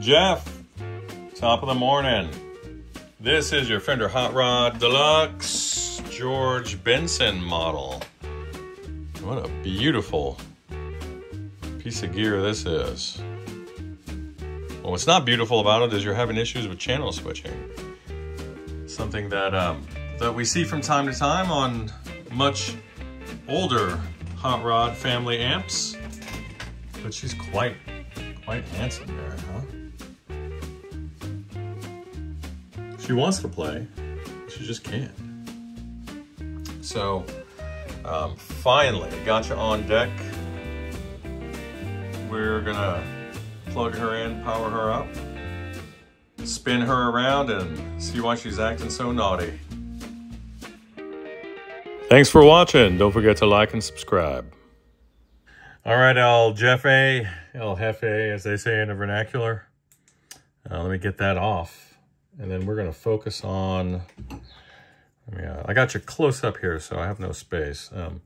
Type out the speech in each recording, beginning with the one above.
Jeff, top of the morning. This is your Fender Hot Rod Deluxe George Benson model. What a beautiful piece of gear this is. Well, what's not beautiful about it is you're having issues with channel switching. Something that um, that we see from time to time on much older Hot Rod family amps. But she's quite, quite handsome there, She wants to play, she just can't. So, um, finally, got you on deck. We're gonna plug her in, power her up, spin her around, and see why she's acting so naughty. Thanks for watching. Don't forget to like and subscribe. All right, El Jefe, El Jefe, as they say in the vernacular. Uh, let me get that off. And then we're going to focus on... Yeah, I got you close up here, so I have no space. Um,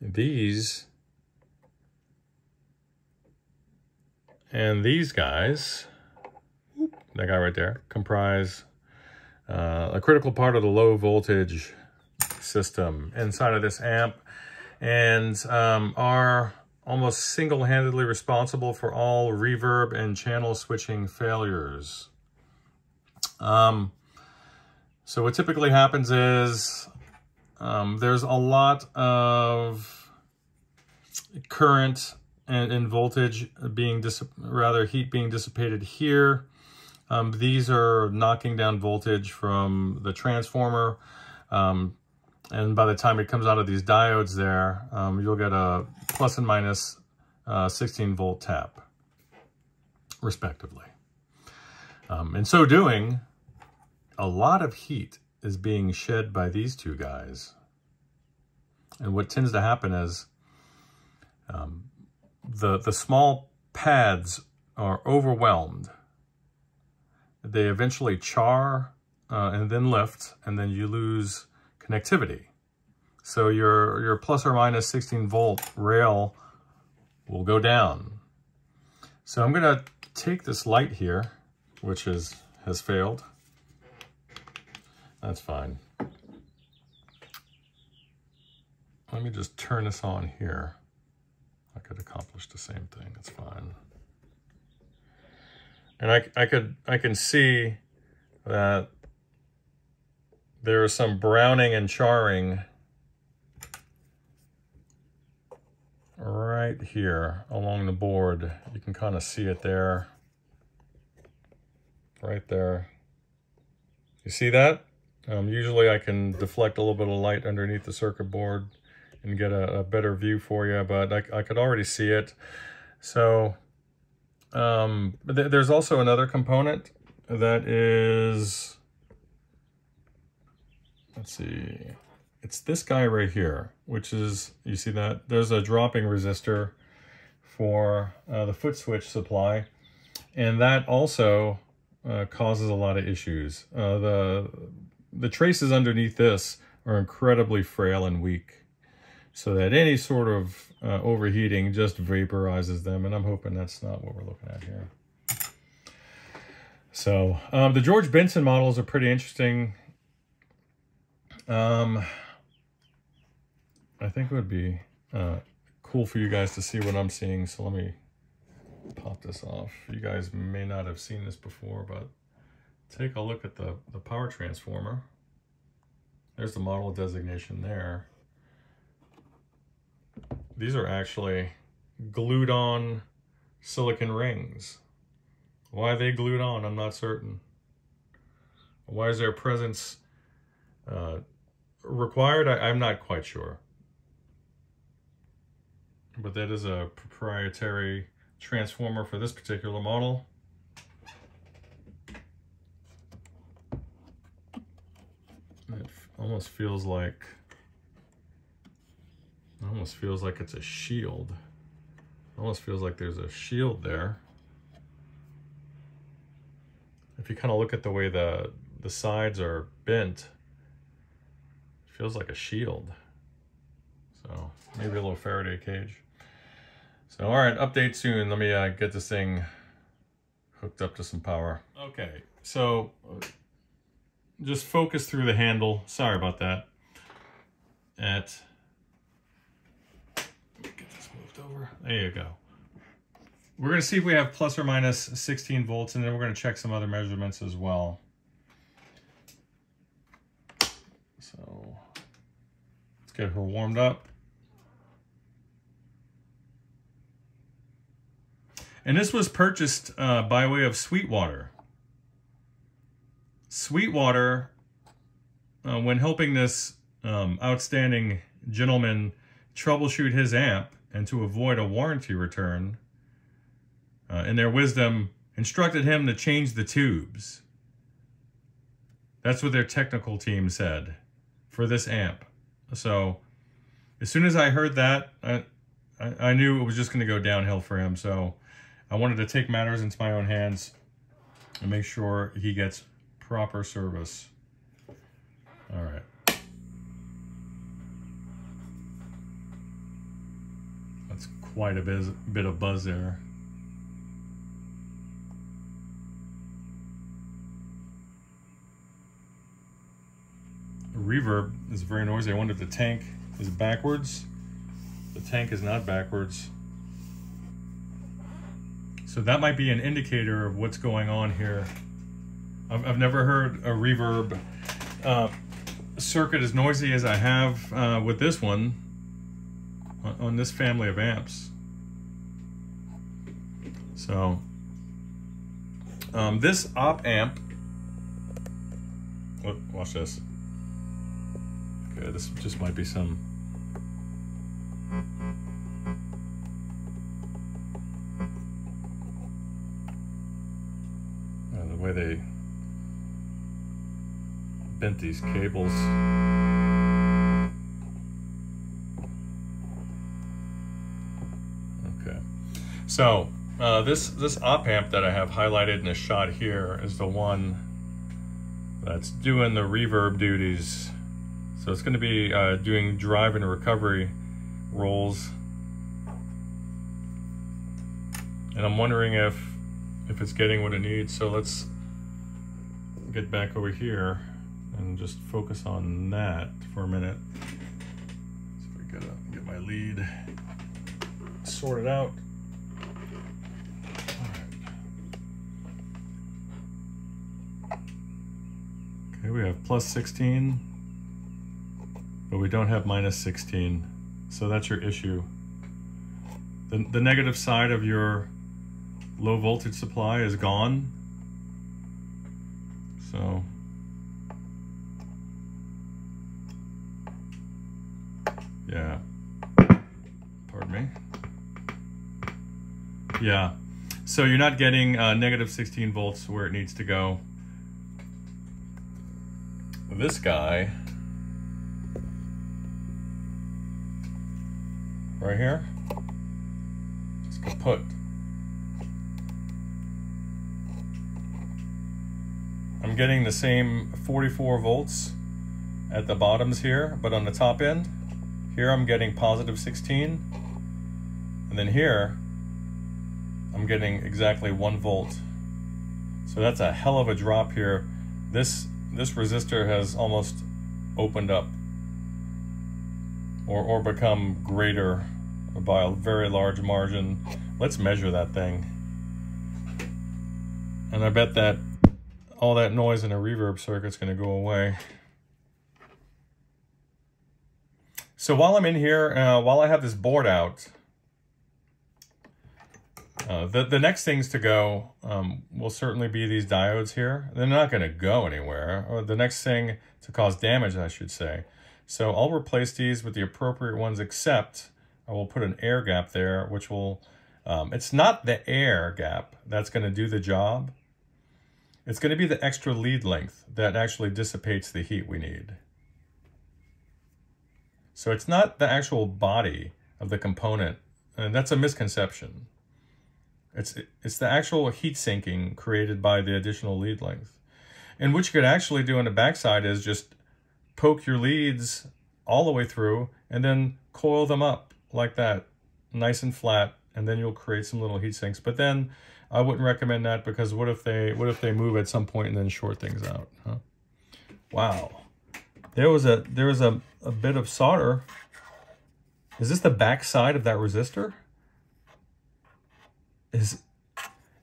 these... And these guys, that guy right there, comprise uh, a critical part of the low voltage system inside of this amp and um, are almost single-handedly responsible for all reverb and channel switching failures. Um, so what typically happens is um, there's a lot of current and, and voltage being, rather heat being dissipated here. Um, these are knocking down voltage from the transformer. Um, and by the time it comes out of these diodes there, um, you'll get a plus and minus, uh, 16 volt tap, respectively. Um, in so doing, a lot of heat is being shed by these two guys. And what tends to happen is um, the, the small pads are overwhelmed. They eventually char uh, and then lift, and then you lose connectivity. So your, your plus or minus 16 volt rail will go down. So I'm gonna take this light here, which is has failed. That's fine. Let me just turn this on here. I could accomplish the same thing, it's fine. And I, I could I can see that there is some browning and charring right here along the board. You can kind of see it there. Right there. You see that? Um, usually I can deflect a little bit of light underneath the circuit board and get a, a better view for you, but I, I, could already see it. So um, th there's also another component that is let's see, it's this guy right here, which is, you see that? There's a dropping resistor for uh, the foot switch supply. And that also uh, causes a lot of issues. Uh, the, the traces underneath this are incredibly frail and weak. So that any sort of uh, overheating just vaporizes them. And I'm hoping that's not what we're looking at here. So um, the George Benson models are pretty interesting. Um, I think it would be uh, cool for you guys to see what I'm seeing. So let me pop this off. You guys may not have seen this before, but take a look at the, the power transformer. There's the model designation there. These are actually glued on silicon rings. Why they glued on, I'm not certain. Why is their presence uh, required, I, I'm not quite sure. But that is a proprietary transformer for this particular model. It almost feels like almost feels like it's a shield. Almost feels like there's a shield there. If you kind of look at the way the the sides are bent, it Feels like a shield. So maybe a little Faraday cage. So all right, update soon. Let me uh, get this thing hooked up to some power. Okay, so uh, just focus through the handle. Sorry about that. At, get this moved over. There you go. We're going to see if we have plus or minus 16 volts, and then we're going to check some other measurements as well. So let's get her warmed up. And this was purchased uh, by way of Sweetwater. Sweetwater, uh, when helping this um, outstanding gentleman troubleshoot his amp and to avoid a warranty return, uh, in their wisdom, instructed him to change the tubes. That's what their technical team said for this amp. So as soon as I heard that, I, I, I knew it was just going to go downhill for him. So I wanted to take matters into my own hands and make sure he gets proper service. All right. That's quite a bit, bit of buzz there. reverb is very noisy. I wonder if the tank is backwards. The tank is not backwards. So that might be an indicator of what's going on here. I've, I've never heard a reverb uh, circuit as noisy as I have uh, with this one on, on this family of amps. So um, this op amp, oh, watch this. Okay, this just might be some they bent these cables. Okay, so uh, this this op amp that I have highlighted in a shot here is the one that's doing the reverb duties. So it's going to be uh, doing drive and recovery roles. And I'm wondering if if it's getting what it needs. So let's get back over here and just focus on that for a minute. So I gotta get my lead sorted out. Okay, we have plus 16, but we don't have minus 16. So that's your issue. The, the negative side of your low voltage supply is gone so yeah, pardon me. Yeah, so you're not getting uh, negative 16 volts where it needs to go. This guy right here, just kaput. I'm getting the same 44 volts at the bottoms here, but on the top end, here I'm getting positive 16. And then here, I'm getting exactly one volt. So that's a hell of a drop here. This, this resistor has almost opened up or, or become greater by a very large margin. Let's measure that thing. And I bet that all that noise in a reverb circuit's going to go away. So while I'm in here, uh, while I have this board out, uh, the, the next things to go um, will certainly be these diodes here. They're not going to go anywhere. The next thing to cause damage, I should say. So I'll replace these with the appropriate ones, except I will put an air gap there, which will, um, it's not the air gap that's going to do the job. It's going to be the extra lead length that actually dissipates the heat we need. So it's not the actual body of the component, and that's a misconception. It's, it's the actual heat sinking created by the additional lead length. And what you could actually do on the backside is just poke your leads all the way through and then coil them up like that, nice and flat, and then you'll create some little heat sinks. But then I wouldn't recommend that because what if they what if they move at some point and then short things out? Huh? Wow, there was a there was a, a bit of solder. Is this the back side of that resistor? Is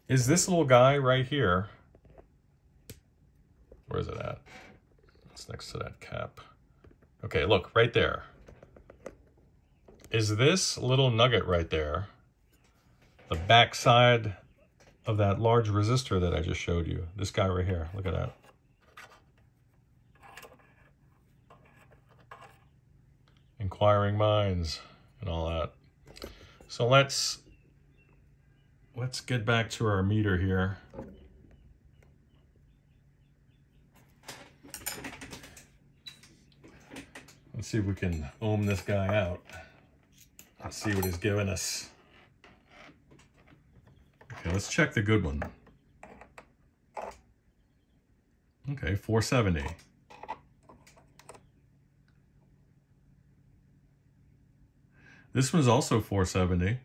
is this little guy right here? Where is it at? It's next to that cap. Okay, look, right there. Is this little nugget right there the back side of that large resistor that I just showed you? This guy right here, look at that. Inquiring minds and all that. So let's let's get back to our meter here. Let's see if we can ohm this guy out. Let's see what he's giving us. Okay, let's check the good one. Okay, 470. This one's also 470.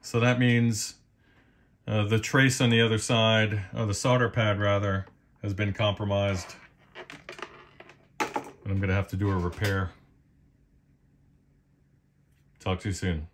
So that means uh, the trace on the other side, or the solder pad rather, has been compromised. And I'm going to have to do a repair. Talk to you soon.